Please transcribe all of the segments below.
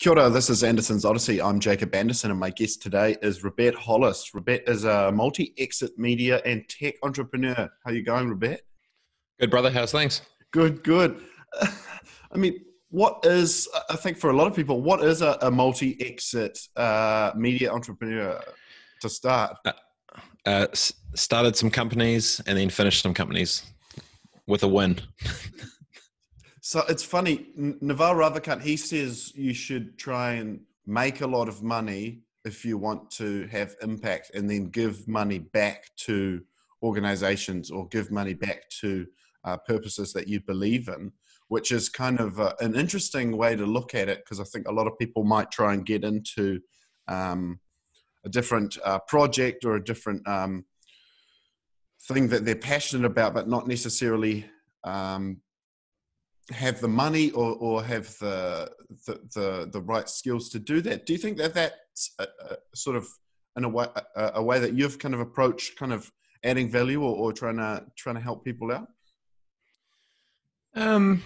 Kia ora, this is Anderson's Odyssey. I'm Jacob Anderson, and my guest today is Robett Hollis. Robett is a multi-exit media and tech entrepreneur. How you going, Robett? Good, brother. How's things? Good, good. I mean, what is, I think for a lot of people, what is a, a multi-exit uh, media entrepreneur to start? Uh, uh, started some companies and then finished some companies with a win. So it's funny, Naval Ravikant, he says you should try and make a lot of money if you want to have impact and then give money back to organizations or give money back to uh, purposes that you believe in, which is kind of uh, an interesting way to look at it because I think a lot of people might try and get into um, a different uh, project or a different um, thing that they're passionate about, but not necessarily um, have the money or, or have the, the, the the right skills to do that. Do you think that that's a, a sort of in a way a, a, way that you've kind of approached kind of adding value or, or trying to trying to help people out? Um,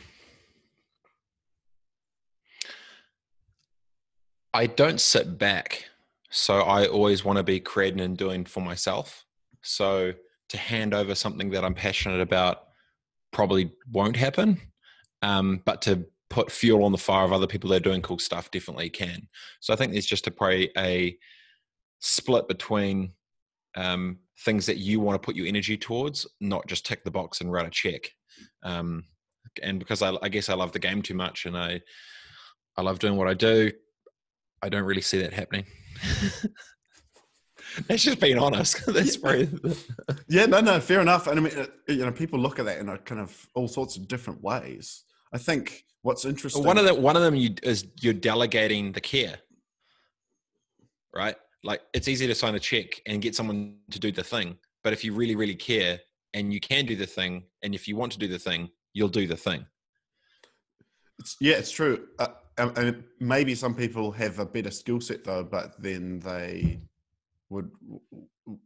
I don't sit back, so I always want to be creating and doing for myself. So to hand over something that I'm passionate about probably won't happen um, but to put fuel on the fire of other people that are doing cool stuff definitely can. So I think there's just a probably a split between um, things that you want to put your energy towards, not just tick the box and write a check. Um, and because I, I, guess I love the game too much and I I love doing what I do, I don't really see that happening. That's just being honest. That's very yeah, no, no, fair enough. And I mean, uh, you know, people look at that in a kind of all sorts of different ways. I think what's interesting. One of the one of them you, is you're delegating the care, right? Like it's easy to sign a check and get someone to do the thing, but if you really really care and you can do the thing, and if you want to do the thing, you'll do the thing. It's, yeah, it's true. Uh, and maybe some people have a better skill set though, but then they would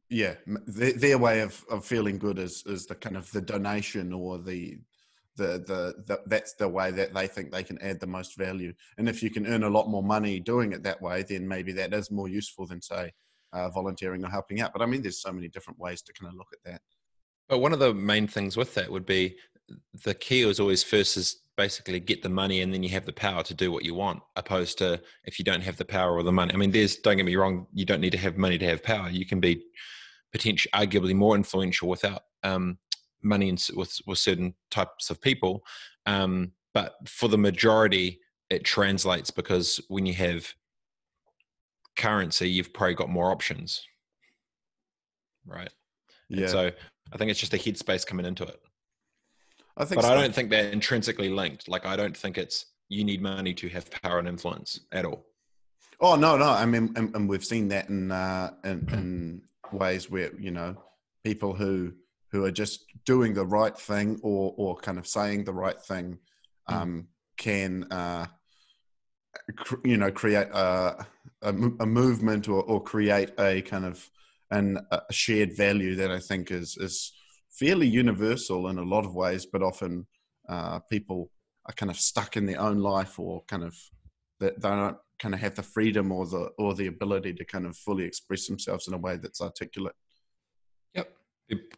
yeah their, their way of, of feeling good is is the kind of the donation or the the, the, the that's the way that they think they can add the most value. And if you can earn a lot more money doing it that way, then maybe that is more useful than say uh, volunteering or helping out. But I mean, there's so many different ways to kind of look at that. But one of the main things with that would be the key is always first is basically get the money and then you have the power to do what you want opposed to if you don't have the power or the money i mean there's don't get me wrong you don't need to have money to have power you can be potentially arguably more influential without um, money in, with, with certain types of people. Um, but for the majority, it translates because when you have currency, you've probably got more options. Right. Yeah. And so I think it's just a headspace coming into it. I think, but so. I don't think they're intrinsically linked. Like I don't think it's you need money to have power and influence at all. Oh no, no. I mean, and, and we've seen that in, uh, in in ways where you know people who who are just doing the right thing or or kind of saying the right thing hmm. um, can uh, cr- you know create a, a, a movement or, or create a kind of an, a shared value that I think is is fairly universal in a lot of ways, but often uh, people are kind of stuck in their own life or kind of that they don't kind of have the freedom or the or the ability to kind of fully express themselves in a way that's articulate.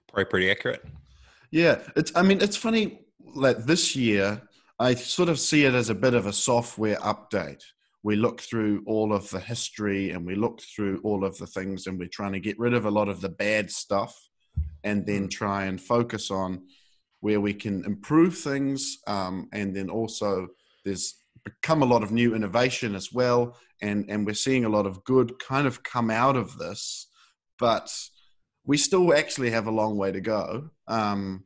Probably pretty accurate. Yeah, it's. I mean, it's funny that this year I sort of see it as a bit of a software update. We look through all of the history and we look through all of the things, and we're trying to get rid of a lot of the bad stuff, and then mm. try and focus on where we can improve things, um, and then also there's become a lot of new innovation as well, and and we're seeing a lot of good kind of come out of this, but we still actually have a long way to go. Um,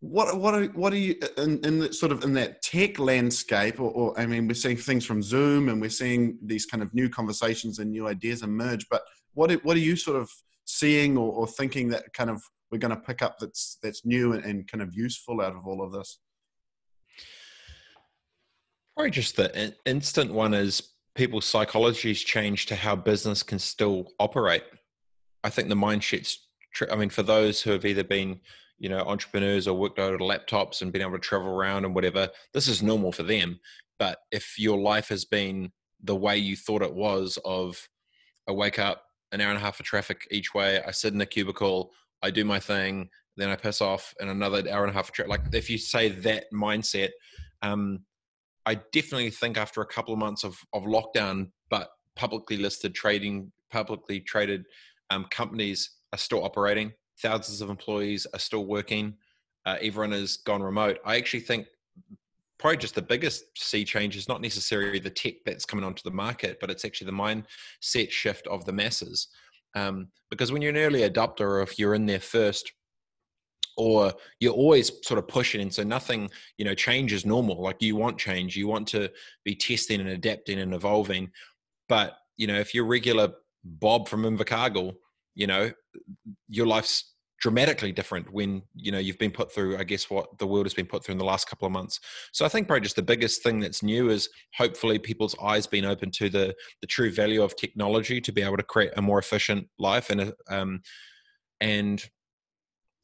what what are what are you in, in sort of in that tech landscape, or, or, I mean, we're seeing things from Zoom, and we're seeing these kind of new conversations and new ideas emerge. But what what are you sort of seeing or, or thinking that kind of we're going to pick up that's that's new and, and kind of useful out of all of this? Probably just the instant one is people's psychologies change to how business can still operate. I think the mindset's. I mean, for those who have either been, you know, entrepreneurs or worked over laptops and been able to travel around and whatever, this is normal for them. but if your life has been the way you thought it was of I wake up an hour and a half of traffic each way, I sit in a cubicle, I do my thing, then I piss off in another hour and a half of traffic. Like if you say that mindset, um, I definitely think after a couple of months of, of lockdown, but publicly listed trading, publicly traded um, companies are still operating. Thousands of employees are still working. Uh, everyone has gone remote. I actually think probably just the biggest sea change is not necessarily the tech that's coming onto the market, but it's actually the mindset shift of the masses. Um, because when you're an early adopter, or if you're in there first, or you're always sort of pushing and so nothing you know change is normal like you want change you want to be testing and adapting and evolving but you know if you're regular bob from invercargill you know your life's dramatically different when you know you've been put through i guess what the world has been put through in the last couple of months so i think probably just the biggest thing that's new is hopefully people's eyes being open to the the true value of technology to be able to create a more efficient life and um and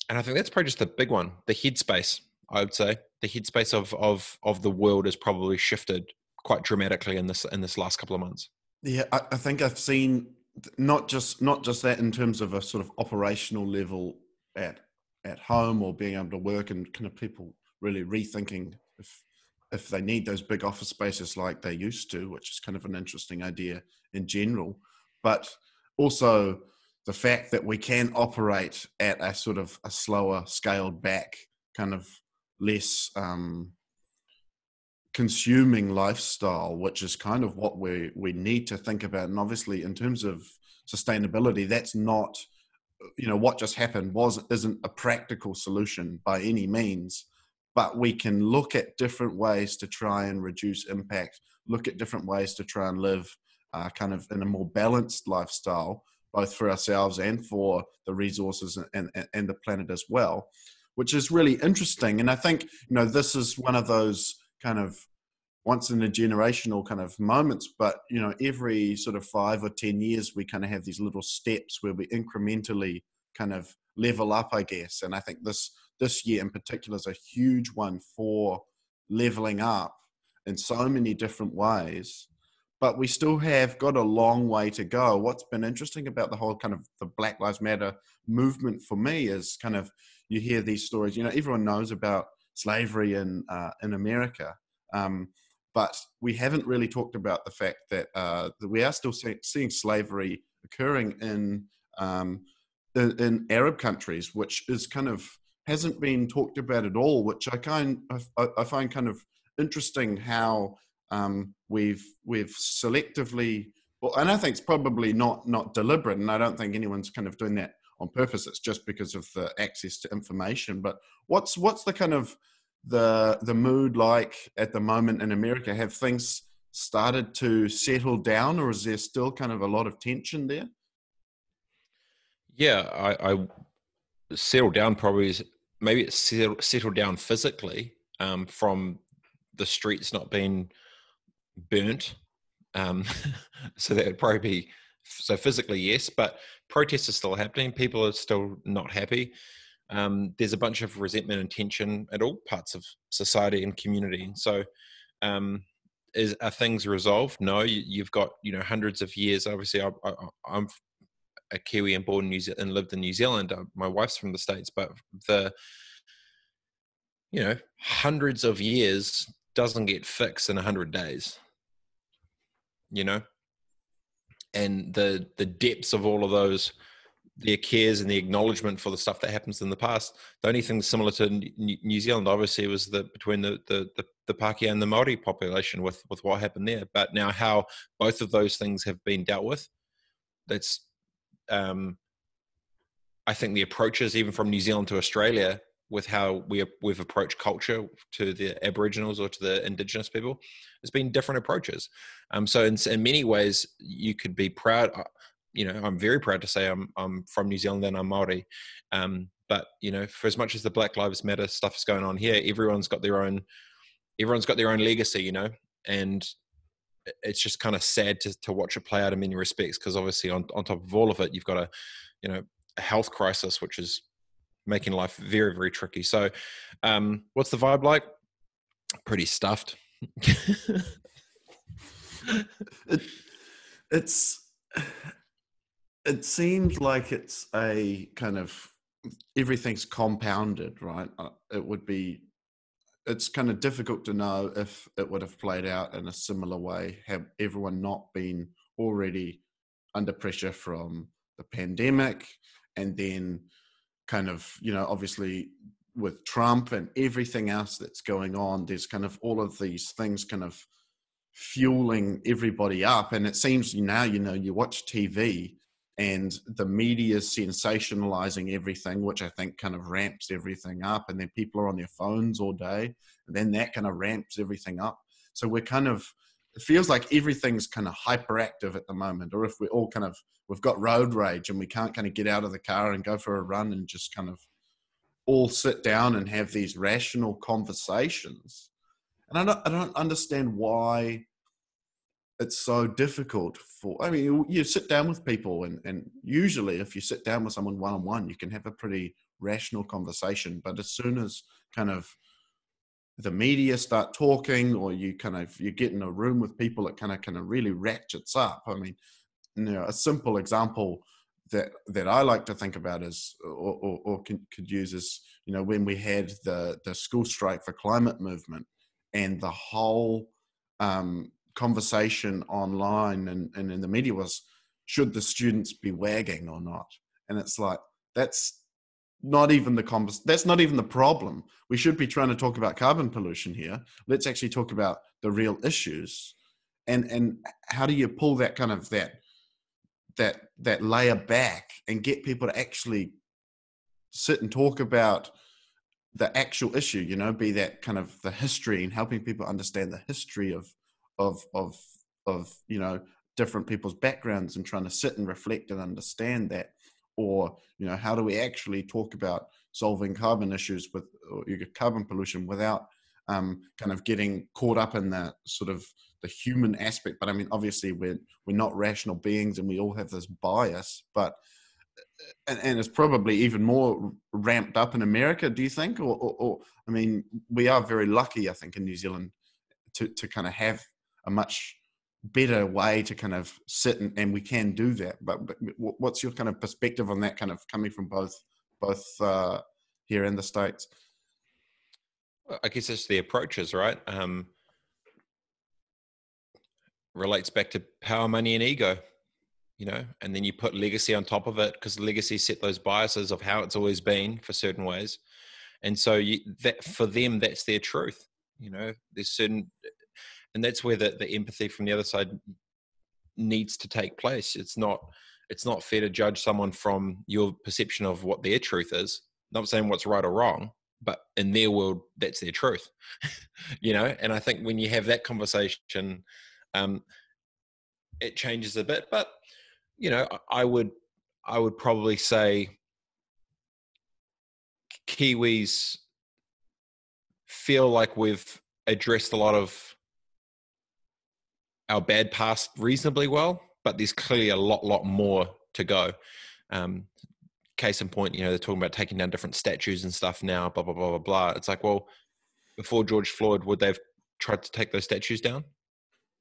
and I think that's probably just the big one. The headspace, I would say, the headspace of of of the world has probably shifted quite dramatically in this in this last couple of months. Yeah, I, I think I've seen not just not just that in terms of a sort of operational level at at home or being able to work and kind of people really rethinking if if they need those big office spaces like they used to, which is kind of an interesting idea in general, but also the fact that we can operate at a sort of a slower, scaled back, kind of less um, consuming lifestyle, which is kind of what we we need to think about. And obviously, in terms of sustainability, that's not you know what just happened was isn't a practical solution by any means but we can look at different ways to try and reduce impact look at different ways to try and live uh, kind of in a more balanced lifestyle both for ourselves and for the resources and, and, and the planet as well, which is really interesting. And I think, you know, this is one of those kind of once in a generational kind of moments, but, you know, every sort of five or 10 years, we kind of have these little steps where we incrementally kind of level up, I guess. And I think this, this year in particular is a huge one for leveling up in so many different ways but we still have got a long way to go. What's been interesting about the whole kind of the Black Lives Matter movement for me is kind of you hear these stories. You know, everyone knows about slavery in uh, in America, um, but we haven't really talked about the fact that, uh, that we are still see- seeing slavery occurring in, um, in, in Arab countries, which is kind of hasn't been talked about at all. Which I kind I, I find kind of interesting how um, we've we've selectively, well, and I think it's probably not not deliberate, and I don't think anyone's kind of doing that on purpose. It's just because of the access to information. But what's what's the kind of the the mood like at the moment in America? Have things started to settle down, or is there still kind of a lot of tension there? Yeah, I, I settled down probably is maybe it's settled down physically um, from the streets not being burnt. Um, so that would probably be so physically yes, but protests are still happening. People are still not happy. Um, there's a bunch of resentment and tension at all parts of society and community. So, um, is are things resolved? No, you, have got you know hundreds of years. Obviously, I, am a Kiwi and born in New Zealand and lived in New Zealand. Uh, my wife's from the states, but the you know hundreds of years doesn't get fixed in 100 days you know and the the depths of all of those their cares and the acknowledgement for the stuff that happens in the past. The only thing similar to New Zealand, obviously, was the between the the the, the Pākehā and the Maori population with with what happened there. But now, how both of those things have been dealt with, that's um, I think the approaches even from New Zealand to Australia with how we we've approached culture to the Aboriginals or to the Indigenous people. There's been different approaches. Um, so in, in many ways, you could be proud. Uh, you know, I'm very proud to say I'm I'm from New Zealand and I'm Maori. Um, but you know, for as much as the Black Lives Matter stuff is going on here, everyone's got their own everyone's got their own legacy. You know, and it's just kind of sad to to watch it play out in many respects because obviously on on top of all of it, you've got a you know a health crisis which is making life very very tricky. So, um, what's the vibe like? Pretty stuffed. it, it's it seems like it's a kind of everything's compounded, right? Uh, it would be it's kind of difficult to know if it would have played out in a similar way had everyone not been already under pressure from the pandemic and then kind of you know obviously with Trump and everything else that's going on there's kind of all of these things kind of fueling everybody up and it seems now you know you watch TV and the media is sensationalizing everything, which I think kind of ramps everything up. And then people are on their phones all day, and then that kind of ramps everything up. So we're kind of, it feels like everything's kind of hyperactive at the moment, or if we're all kind of, we've got road rage and we can't kind of get out of the car and go for a run and just kind of all sit down and have these rational conversations. And I don't, I don't understand why it's so difficult for i mean you, you, sit down with people and, and usually if you sit down with someone one-on-one you can have a pretty rational conversation but as soon as kind of the media start talking or you kind of you get in a room with people it kind of kind of really ratchets up i mean you know a simple example that that i like to think about is or, or, or can, could use is you know when we had the the school strike for climate movement and the whole um, conversation online and, and in the media was should the students be wagging or not? And it's like that's not even the that's not even the problem. We should be trying to talk about carbon pollution here. Let's actually talk about the real issues. And and how do you pull that kind of that that that layer back and get people to actually sit and talk about the actual issue you know be that kind of the history and helping people understand the history of of of of you know different people's backgrounds and trying to sit and reflect and understand that. Or you know how do we actually talk about solving carbon issues with carbon pollution without um, kind of getting caught up in that sort of the human aspect but i mean obviously we're we're not rational beings and we all have this bias but and, and it's probably even more ramped up in america do you think? Or, or, or i mean we are very lucky i think in new zealand to, to kind of have a much better way to kind of sit and, and we can do that but, but, what's your kind of perspective on that kind of coming from both both uh, here in the states? I guess it's the approaches right? Um, relates back to power money and ego you know and then you put legacy on top of it because legacy set those biases of how it's always been for certain ways. And so you, that for them that's their truth you know there's certain and that's where the, the empathy from the other side needs to take place. It's not it's not fair to judge someone from your perception of what their truth is. Not saying what's right or wrong but in their world that's their truth you know? And i think when you have that conversation um it changes a bit but you know i would i would probably say kiwis feel like we've addressed a lot of our bad past reasonably well, but there's clearly a lot, lot more to go. Um, case in point, you know, they're talking about taking down different statues and stuff now, blah, blah, blah, blah, blah. It's like, well, before George Floyd, would they've tried to take those statues down?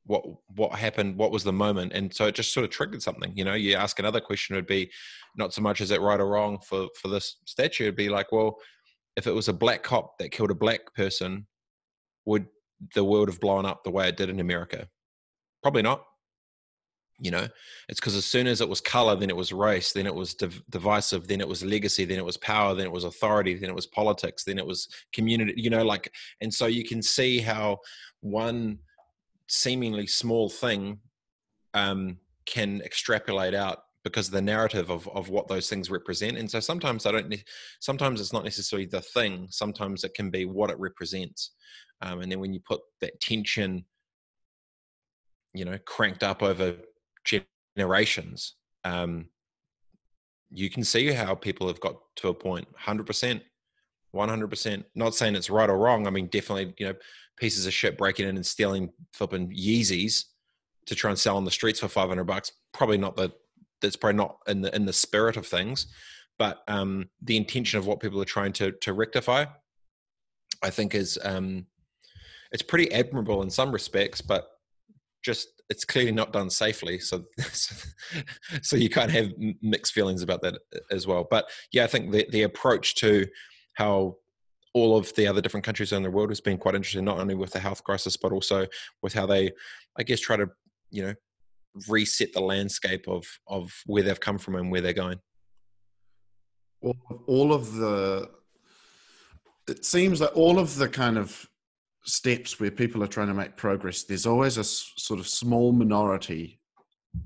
What what happened? What was the moment? And so it just sort of triggered something. You know, you ask another question, it would be not so much is it right or wrong for for this statue. It'd be like, well, if it was a black cop that killed a black person, would the world have blown up the way it did in America? Probably not. You know, it's because as soon as it was color, then it was race, then it was div- divisive, then it was legacy, then it was power, then it was authority, then it was politics, then it was community. You know, like, and so you can see how one seemingly small thing um, can extrapolate out because of the narrative of, of what those things represent. And so sometimes I don't, sometimes it's not necessarily the thing, sometimes it can be what it represents. Um, and then when you put that tension you know cranked up over generations um, you can see how people have got to a point 100% 100% not saying it's right or wrong i mean definitely you know pieces of shit breaking in and stealing flipping yeezys to try and sell on the streets for 500 bucks probably not the that's probably not in the in the spirit of things but um the intention of what people are trying to to rectify i think is um it's pretty admirable in some respects, but just it's clearly not done safely. So, so you can't have mixed feelings about that as well. But yeah, I think the the approach to how all of the other different countries in the world has been quite interesting, not only with the health crisis, but also with how they, I guess, try to, you know, reset the landscape of of where they've come from and where they're going. All, all of the, it seems that all of the kind of steps where people are trying to make progress, there's always a sort of small minority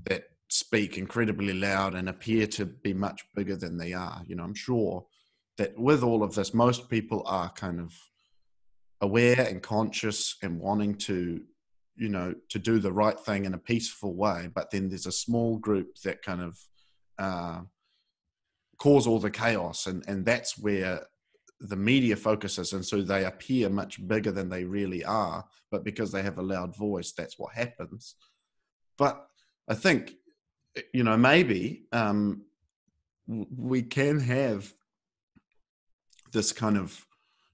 that speak incredibly loud and appear to be much bigger than they are. You know, I'm sure that with all of this, most people are kind of aware and conscious and wanting to, you know, to do the right thing in a peaceful way. But then there's a small group that kind of uh, cause all the chaos, and and that's where the media focuses, and so they appear much bigger than they really are. But because they have a loud voice, that's what happens. But I think, you know, maybe um, we can have this kind of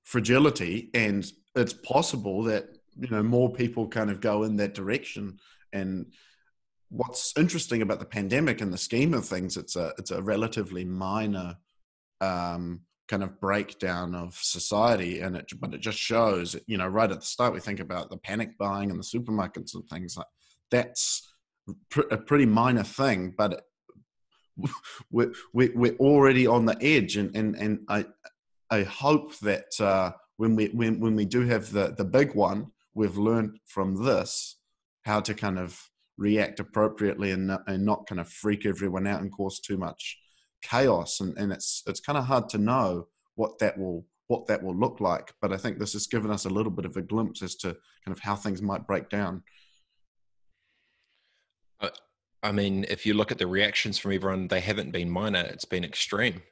fragility and it's possible that you know more people kind of go in that direction. And what's interesting about the pandemic in the scheme of things it's a it's a relatively minor um, kind of breakdown of society. And it but it just shows you know right at the start we think about the panic buying in the supermarkets and things like that's pr- a pretty minor thing but we're, we're already on the edge. And and and i I hope that uh, when we when when we do have the the big one, we've learned from this how to kind of react appropriately and and not kind of freak everyone out and cause too much chaos. And and it's it's kind of hard to know what that will what that will look like. But I think this has given us a little bit of a glimpse as to kind of how things might break down. Uh, I mean, if you look at the reactions from everyone, they haven't been minor; it's been extreme.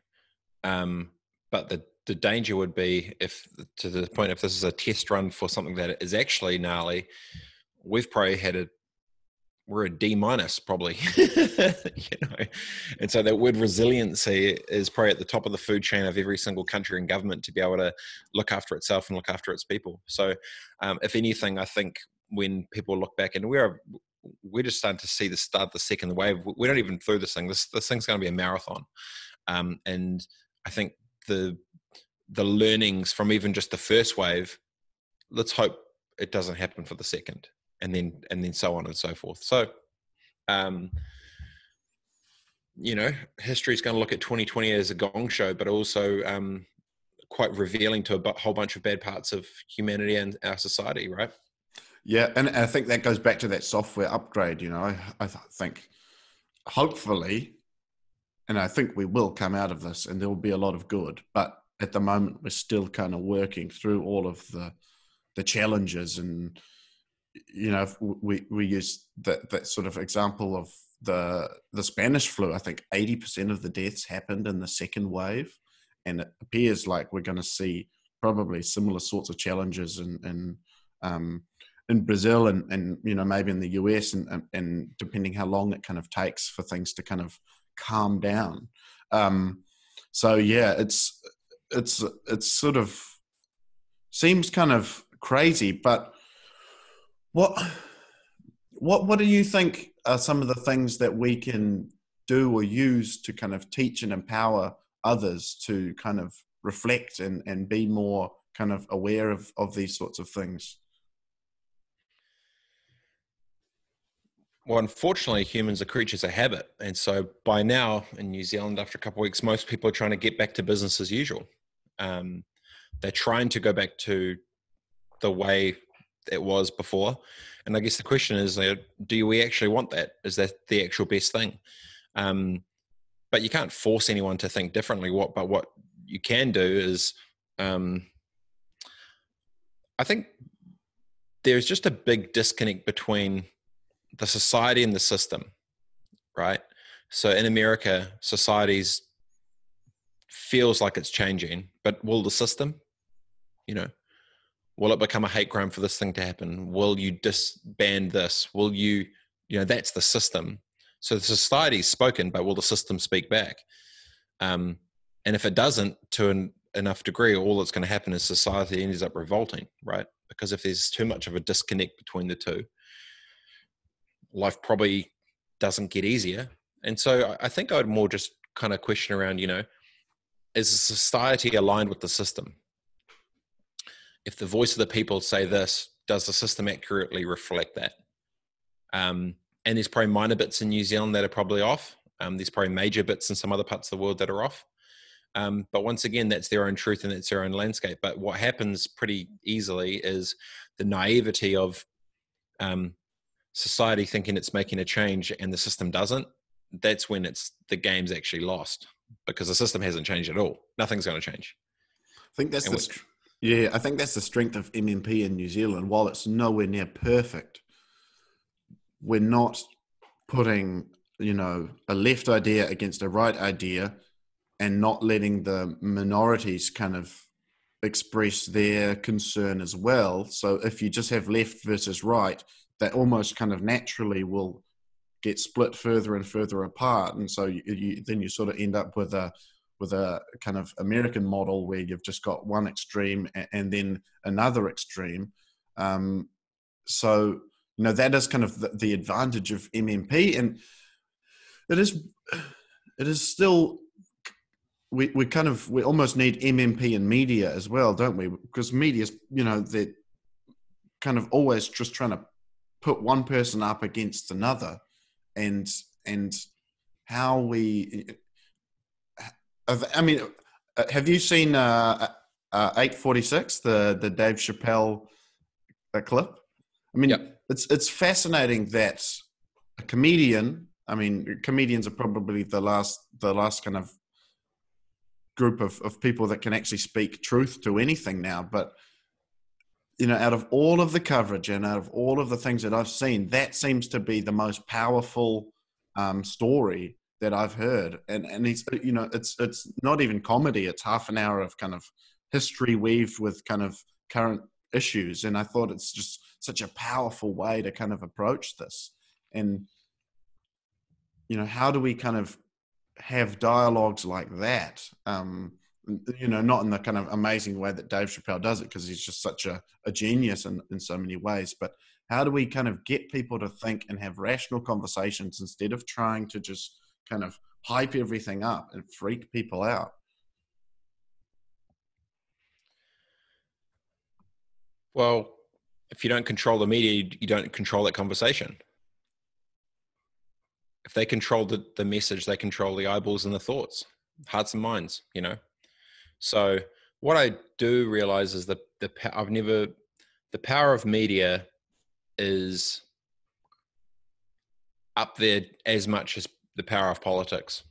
Um, but the the danger would be if to the point if this is a test run for something that is actually gnarly we've probably had a we're a d minus probably you know? And so that word resiliency is probably at the top of the food chain of every single country and government to be able to look after itself and look after its people. So um, if anything i think when people look back and we're we're just starting to see the start the second wave we're not even through this thing. This this thing's going to be a marathon. Um, and i think the the learnings from even just the first wave let's hope it doesn't happen for the second and then and then so on and so forth. So um you know history is going to look at 2020 as a gong show but also um quite revealing to a whole bunch of bad parts of humanity and our society right? Yeah and i think that goes back to that software upgrade you know? I, I think hopefully and i think we will come out of this and there will be a lot of good but at the moment we're still kind of working through all of the the challenges and you know we we use that that sort of example of the the Spanish flu. I think eighty percent of the deaths happened in the second wave, and it appears like we're going to see probably similar sorts of challenges in in um, in Brazil and and you know maybe in the US and, and, and depending how long it kind of takes for things to kind of calm down. Um, so yeah, it's it's it's sort of seems kind of crazy, but what what what do you think are some of the things that we can do or use to kind of teach and empower others to kind of reflect and, and be more kind of aware of, of these sorts of things? Well, unfortunately, humans are creatures of habit. And so by now in New Zealand, after a couple of weeks, most people are trying to get back to business as usual. Um, they're trying to go back to the way it was before. And I guess the question is, do we actually want that? Is that the actual best thing? Um, but you can't force anyone to think differently. What, but what you can do is, um, I think there's just a big disconnect between the society and the system, right? So in America, societies feels like it's changing, but will the system, you know, will it become a hate crime for this thing to happen? Will you disband this? Will you, you know, that's the system. So the society's spoken, but will the system speak back? Um, and if it doesn't, to an enough degree, all that's going to happen is society ends up revolting, right? because if there's too much of a disconnect between the two, life probably doesn't get easier. And so I think I would more just kind of question around, you know, is a society aligned with the system? If the voice of the people say this, does the system accurately reflect that? Um, and there's probably minor bits in New Zealand that are probably off. Um, there's probably major bits in some other parts of the world that are off. Um, but once again, that's their own truth and that's their own landscape. But what happens pretty easily is the naivety of um, society thinking it's making a change and the system doesn't. That's when it's the game's actually lost because the system hasn't changed at all. Nothing's going to change. I think that's and the yeah. I think that's the strength of MMP in New Zealand. While it's nowhere near perfect, we're not putting you know a left idea against a right idea and not letting the minorities kind of express their concern as well. So if you just have left versus right, that almost kind of naturally will get split further and further apart, and so you, you, then you sort of end up with a with a kind of American model where you've just got one extreme and, and then another extreme. Um, so you know that is kind of the, the advantage of MMP, and it is it is still we, we kind of we almost need MMP in media as well, don't we? Because media's you know they're kind of always just trying to put one person up against another, and and how we. I mean, uh, have you seen uh, uh, eight forty six the the Dave Chappelle uh, clip? I mean, yep. it's it's fascinating that a comedian. I mean, comedians are probably the last the last kind of group of, of people that can actually speak truth to anything now. But you know, out of all of the coverage and out of all of the things that I've seen, that seems to be the most powerful um, story that I've heard. And and he's you know, it's it's not even comedy; it's half an hour of kind of history weaved with kind of current issues. And I thought it's just such a powerful way to kind of approach this. And you know, how do we kind of have dialogues like that. Um, you know, not in the kind of amazing way that Dave Chappelle does it, because he's just such a, a genius in, in so many ways. But how do we kind of get people to think and have rational conversations instead of trying to just kind of hype everything up and freak people out? Well, if you don't control the media, you don't control that conversation if they control the, the message, they control the eyeballs and the thoughts, hearts and minds, you know? So what I do realize is that the, I've never, the power of media is up there as much as the power of politics.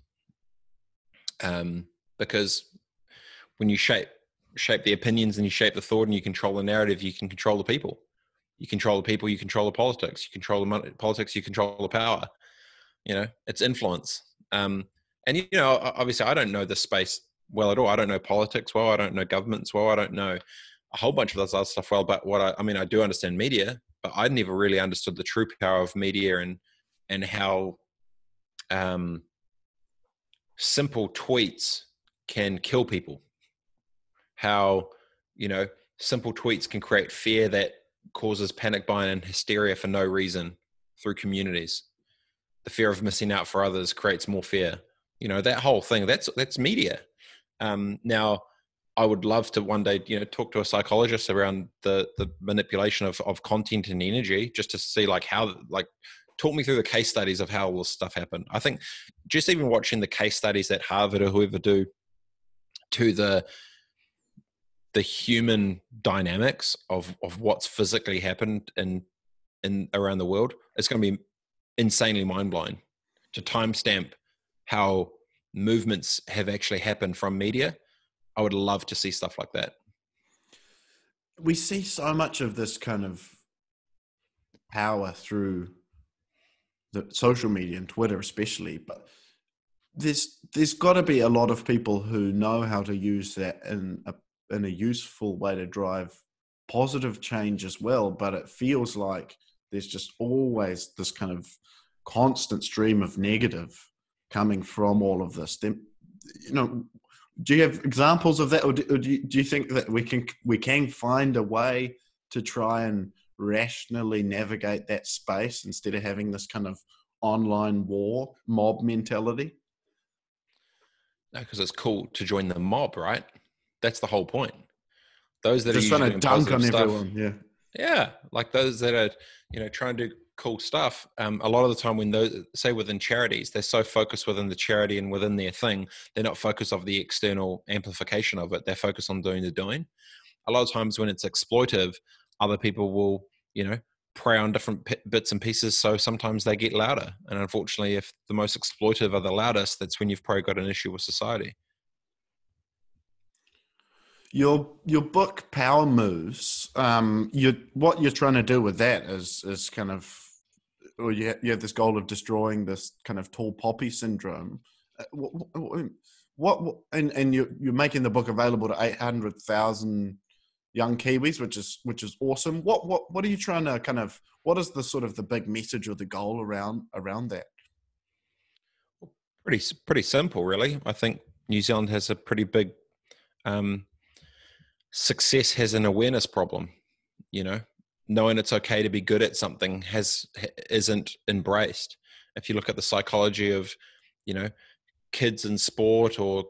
Um, because when you shape shape the opinions and you shape the thought and you control the narrative, you can control the people. You control the people, you control the politics, you control the politics, you control the power you know it's influence um, and you know obviously i don't know the space well at all. I don't know politics well i don't know governments well i don't know a whole bunch of other stuff well but what i, I mean i do understand media but i never really understood the true power of media and and how um, simple tweets can kill people. How you know simple tweets can create fear that causes panic buying and hysteria for no reason through communities. The fear of missing out for others creates more fear. You know that whole thing that's that's media um, now i would love to one day you know talk to a psychologist around the the manipulation of, of content and energy just to see like how like talk me through the case studies of how all this stuff happened. I think just even watching the case studies that harvard or whoever do to the the human dynamics of of what's physically happened in in around the world it's going to be insanely mind blowing to timestamp how movements have actually happened from media. I would love to see stuff like that. We see so much of this kind of power through the social media and Twitter, especially, but there's there's got to be a lot of people who know how to use that in a in a useful way to drive positive change as well. But it feels like there's just always this kind of constant stream of negative coming from all of this. Then, you know, do you have examples of that, or do, or do, you, do you think that we can we can find a way to try and rationally navigate that space instead of having this kind of online war mob mentality? No, because it's cool to join the mob, right? That's the whole point. Those that Just are trying to dunk on stuff, everyone, yeah, yeah, like those that are you know trying to cool stuff. Um, a lot of the time, when those say within charities, they're so focused within the charity and within their thing, they're not focused of the external amplification of it. They're focused on doing the doing. A lot of times, when it's exploitive, other people will you know prey on different bits and pieces. So sometimes they get louder. And unfortunately, if the most exploitive are the loudest, that's when you've probably got an issue with society. Your your book Power Moves. Um, you what you're trying to do with that is is kind of, or you have, you have this goal of destroying this kind of tall poppy syndrome. Uh, what, what, what and and you're, you're making the book available to eight hundred thousand young Kiwis, which is which is awesome. What what what are you trying to kind of? What is the sort of the big message or the goal around around that? Pretty pretty simple, really. I think New Zealand has a pretty big um, success has an awareness problem. You know, knowing it's okay to be good at something has isn't embraced. If you look at the psychology of, you know, kids in sport or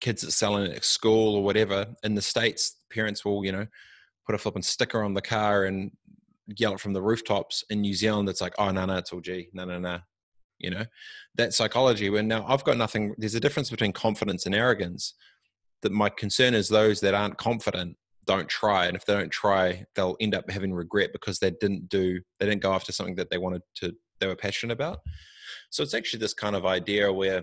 kids that selling at school or whatever in the states parents will you know put a flipping sticker on the car and yell it from the rooftops. In new zealand it's like oh no no it's all g. No no no. You know? That psychology when now i've got nothing there's a difference between confidence and arrogance. That my concern is those that aren't confident don't try and if they don't try they'll end up having regret because they didn't do they didn't go after something that they wanted to they were passionate about. So it's actually this kind of idea where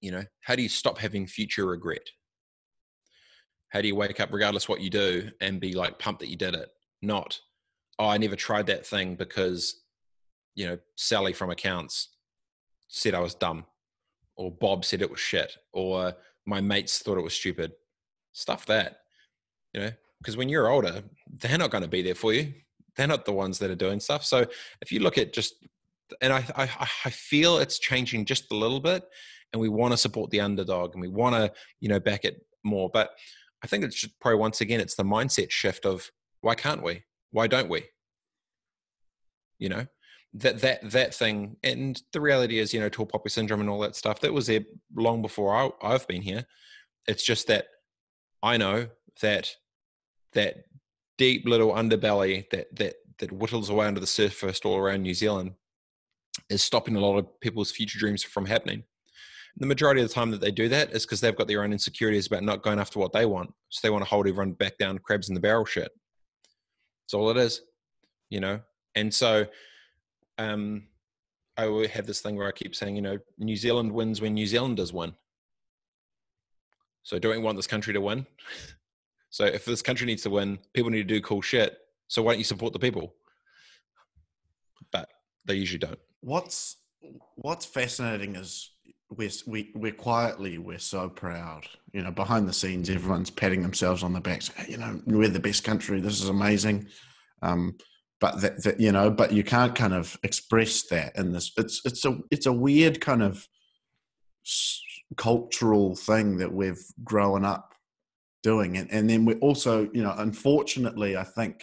you know how do you stop having future regret? How do you wake up regardless what you do and be like pumped that you did it? Not oh i never tried that thing because you know sally from accounts said i was dumb or bob said it was shit or my mates thought it was stupid. Stuff that you know because when you're older they're not going to be there for you. They're not the ones that are doing stuff. So if you look at just and I, I, I feel it's changing just a little bit and we want to support the underdog and we want to you know back it more. But i think it's probably once again it's the mindset shift of why can't we? Why don't we? You know? That that that thing and the reality is you know tall poppy syndrome and all that stuff that was there long before I, i've been here. It's just that i know that that deep little underbelly that that that whittles away under the surface all around new zealand is stopping a lot of people's future dreams from happening the majority of the time that they do that is because they've got their own insecurities about not going after what they want. So they want to hold everyone back down, crabs in the barrel shit. That's all it is, you know? And so um, I will have this thing where I keep saying, you know, New Zealand wins when New Zealanders win. So don't we want this country to win? so if this country needs to win, people need to do cool shit. So why don't you support the people? But they usually don't. What's what's fascinating is we're we, we're quietly we're so proud you know behind the scenes everyone's patting themselves on the back you know we're the best country this is amazing um, but that, that you know but you can't kind of express that in this it's it's a it's a weird kind of cultural thing that we've grown up doing and, and then we're also you know unfortunately i think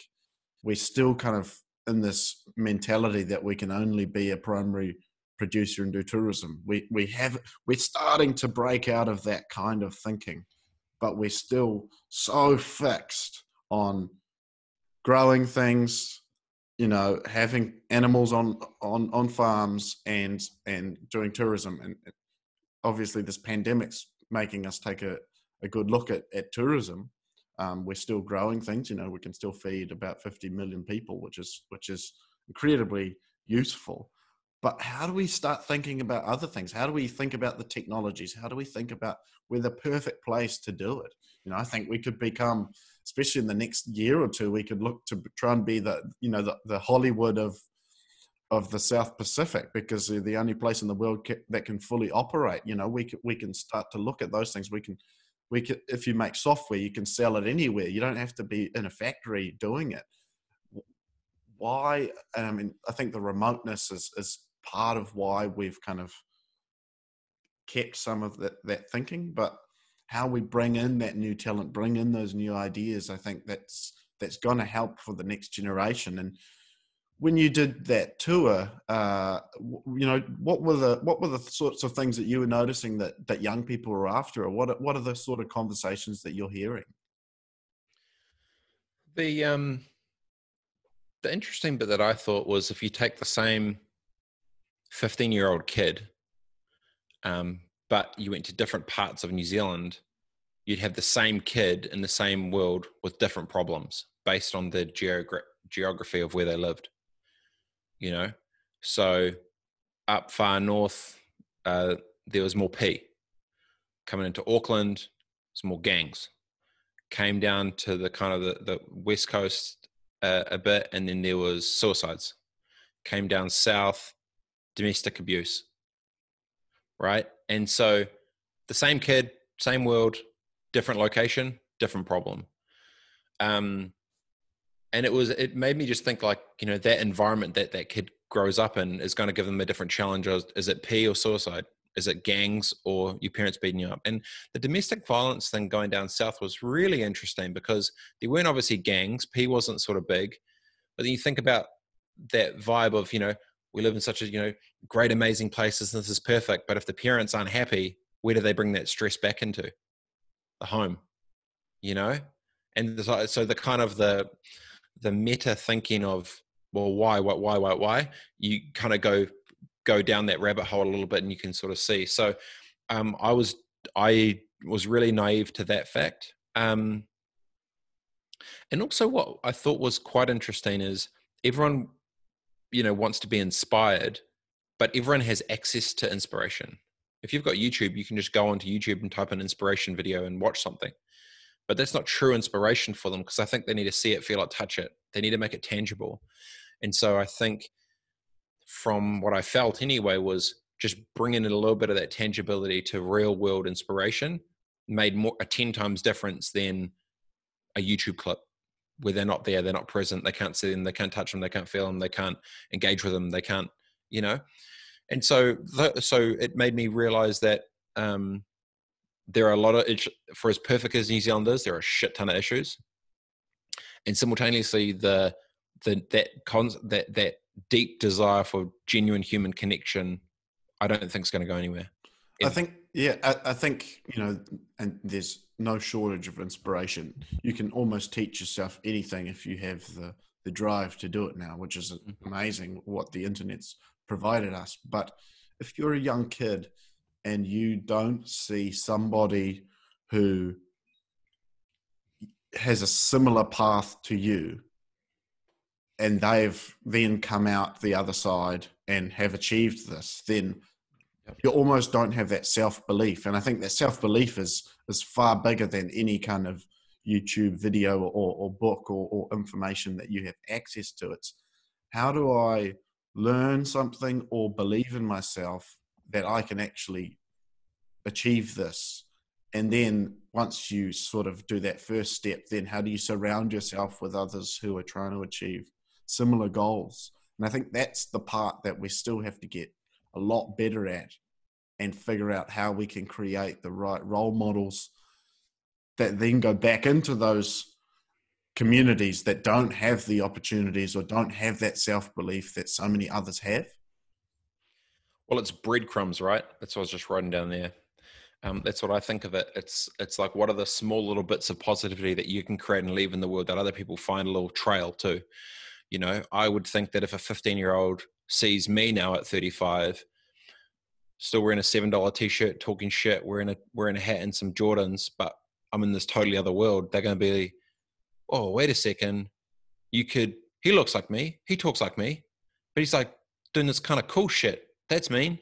we're still kind of in this mentality that we can only be a primary producer and do tourism. We we have we're starting to break out of that kind of thinking, but we're still so fixed on growing things, you know, having animals on on on farms and and doing tourism. And obviously, this pandemic's making us take a a good look at at tourism. Um, we're still growing things. You know, we can still feed about 50 million people, which is which is incredibly useful but how do we start thinking about other things how do we think about the technologies how do we think about we're the perfect place to do it you know i think we could become especially in the next year or two we could look to try and be the you know the, the hollywood of of the south pacific because they're the only place in the world that can fully operate you know we can, we can start to look at those things we can we can if you make software you can sell it anywhere. You don't have to be in a factory doing it. Why um, i mean i think the remoteness is is part of why we've kind of kept some of that, that thinking, but how we bring in that new talent, bring in those new ideas, I think that's that's going to help for the next generation. And when you did that tour uh, you know what were the what were the sorts of things that you were noticing that that young people were after or what what are the sort of conversations that you're hearing the um the interesting bit that i thought was if you take the same 15 year old kid um but you went to different parts of new zealand you'd have the same kid in the same world with different problems based on the geogra- geography of where they lived. You know, so up far north, uh, there was more P. Coming into Auckland, some more gangs. Came down to the kind of the, the west coast uh, a bit, and then there was suicides. Came down south, domestic abuse. Right, and so the same kid, same world, different location, different problem. Um, and it was it made me just think like you know that environment that that kid grows up in is going to give them a different challenge. Is it P or suicide? Is it gangs or your parents beating you up? And the domestic violence thing going down south was really interesting because there weren't obviously gangs. P wasn't sort of big, but then you think about that vibe of you know we live in such a you know great amazing places this is perfect but if the parents aren't happy where do they bring that stress back into the home you know and so the kind of the the meta thinking of well why what why why why you kind of go go down that rabbit hole a little bit and you can sort of see. So um, i was i was really naive to that fact. Um, and also what i thought was quite interesting is everyone you know wants to be inspired but everyone has access to inspiration. If you've got YouTube, you can just go onto YouTube and type an inspiration video and watch something. But that's not true inspiration for them because I think they need to see it, feel it, touch it. They need to make it tangible. And so I think from what I felt anyway was just bringing in a little bit of that tangibility to real world inspiration made more a 10 times difference than a YouTube clip where they're not there, they're not present, they can't see them, they can't touch them, they can't feel them, they can't engage with them, they can't, you know and so so it made me realize that um, there are a lot of for as perfect as New Zealanders, there are a shit ton of issues, and simultaneously the the that cons that that deep desire for genuine human connection, I don't think is going to go anywhere. Ever. I think yeah, I, I think you know, and there's no shortage of inspiration. You can almost teach yourself anything if you have the the drive to do it now, which is mm-hmm. amazing what the internet's provided us. But if you're a young kid and you don't see somebody who has a similar path to you and they've then come out the other side and have achieved this then you almost don't have that self-belief. And i think that self-belief is is far bigger than any kind of youtube video or, or book or, or information that you have access to. It's how do i learn something or believe in myself that I can actually achieve this. And then once you sort of do that first step, then how do you surround yourself with others who are trying to achieve similar goals? And I think that's the part that we still have to get a lot better at and figure out how we can create the right role models that then go back into those communities that don't have the opportunities or don't have that self belief that so many others have? Well, it's breadcrumbs, right? That's what I was just writing down there. Um, that's what I think of it. It's it's like what are the small little bits of positivity that you can create and leave in the world that other people find a little trail to. You know, I would think that if a 15 year old sees me now at 35, still wearing a seven dollar t-shirt, talking shit, wearing a wearing a hat and some Jordans, but I'm in this totally other world, they're going to be oh, wait a second, you could, he looks like me, he talks like me, but he's like doing this kind of cool shit. That's mean.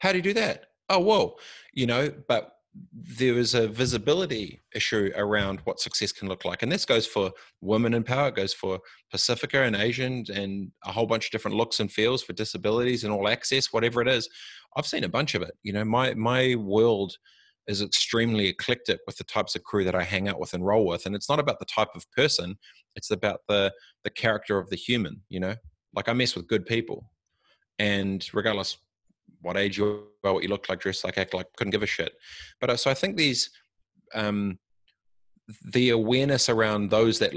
How do you do that? Oh, whoa, you know, but there is a visibility issue around what success can look like. And this goes for women in power, it goes for Pasifika and Asian and a whole bunch of different looks and feels for disabilities and all access, whatever it is. I've seen a bunch of it. You know, my my world is extremely eclectic with the types of crew that I hang out with and roll with. And it's not about the type of person, it's about the the character of the human, you know? Like I mess with good people. And regardless what age you are, what you look like, dress like, act like, couldn't give a shit. But uh, so I think these um the awareness around those that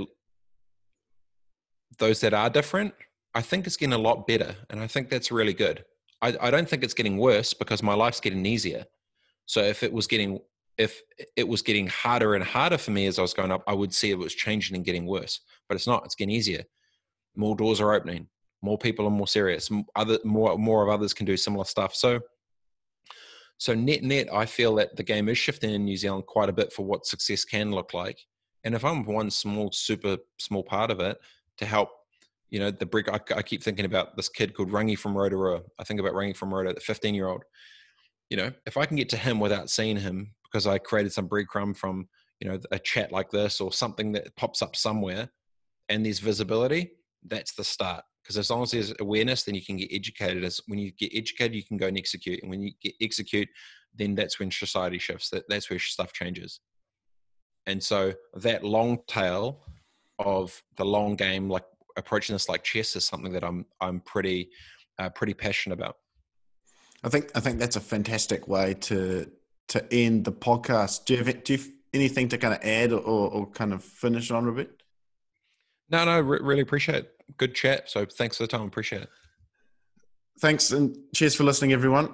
those that are different, I think it's getting a lot better, and I think that's really good. I, I don't think it's getting worse because my life's getting easier. So if it was getting if it was getting harder and harder for me as I was going up, I would see it was changing and getting worse. But it's not. It's getting easier. More doors are opening. More people are more serious. Other more more of others can do similar stuff. So so net net, I feel that the game is shifting in New Zealand quite a bit for what success can look like. And if I'm one small, super small part of it to help, you know, the brick, I, I keep thinking about this kid called Rangi from Rotorua. I think about Rangi from Rotorua, the 15 year old. You know, if I can get to him without seeing him because I created some breadcrumb from, you know, a chat like this or something that pops up somewhere and there's visibility, that's the start because as long as there's awareness then you can get educated. As when you get educated you can go and execute and when you get execute then that's when society shifts. That, that's where stuff changes. And so that long tail of the long game like approaching this like chess is something that i'm i'm pretty uh, pretty passionate about. I think i think that's a fantastic way to to end the podcast. Do you have, do you have anything to kind of add or, or kind of finish on a bit? No no re- really appreciate it good chat. So thanks for the time. Appreciate it. Thanks and cheers for listening, everyone.